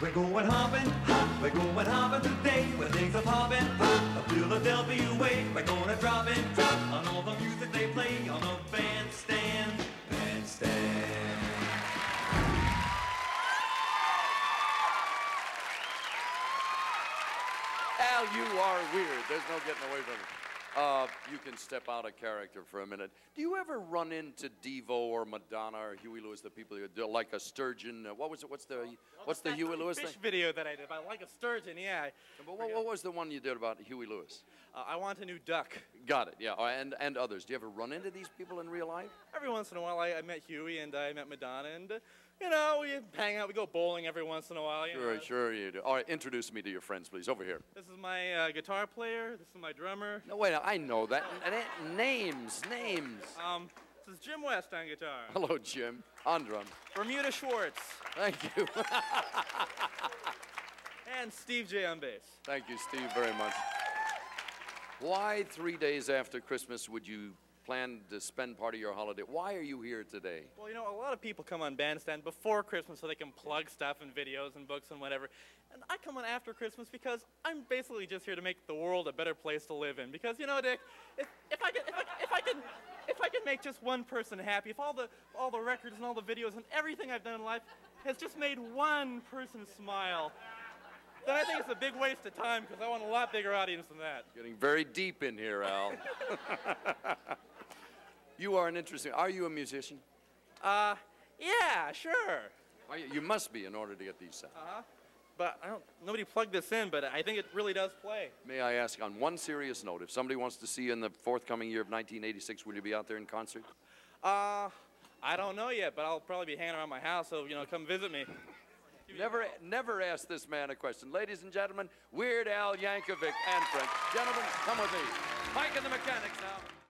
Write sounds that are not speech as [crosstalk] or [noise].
We're going hopping, hop, we're going hopping today. When things are popping, pop, the Philadelphia way. We're gonna drop and drop on all the music they play on the bandstand, bandstand. Al, you are weird. There's no getting away from it. Uh, you can step out of character for a minute. Do you ever run into Devo or Madonna or Huey Lewis, the people who do like a sturgeon? Uh, what was it? What's the what's the Huey Lewis fish thing? video that I did about like a sturgeon, yeah. What, what- what was the one you did about Huey Lewis? Uh, I want a new duck. Got it. Yeah, and and others. Do you ever run into these people in real life? Every once in a while, I, I met Huey and I met Madonna, and uh, you know, we hang out. We go bowling every once in a while. You know. Sure, sure you do. All right, introduce me to your friends, please. Over here. This is my uh, guitar player. This is my drummer. No, wait. I know that. N- Names, names. Um, this is Jim West on guitar. Hello, Jim. On drums. Bermuda Schwartz Thank you. [laughs] and Steve Jay on bass. Thank you, Steve, very much. Why three days after Christmas would you plan to spend part of your holiday? Why are you here today? Well, you know, a lot of people come on Bandstand before Christmas so they can plug stuff and videos and books and whatever. And I come on after Christmas because I'm basically just here to make the world a better place to live in. Because you know, Dick, if, if I can, if I, if I could, if I could make just one person happy, if all the all the records and all the videos and everything I've done in life has just made one person smile, then I think it's a big waste of time because I want a lot bigger audience than that. Getting very deep in here, Al. [laughs] you are an interesting. Are you a musician? Uh, yeah, sure. You, you must be in order to get these sounds. But I don't. Nobody plugged this in, but I think it really does play. May I ask, on one serious note, if somebody wants to see you in the forthcoming year of 1986, will you be out there in concert? Uh, I don't know yet, but I'll probably be hanging around my house, so, you know, come visit me. Never, never ask this man a question. Ladies and gentlemen, Weird Al Yankovic and friends. Gentlemen, come with me. Mike and the Mechanics now.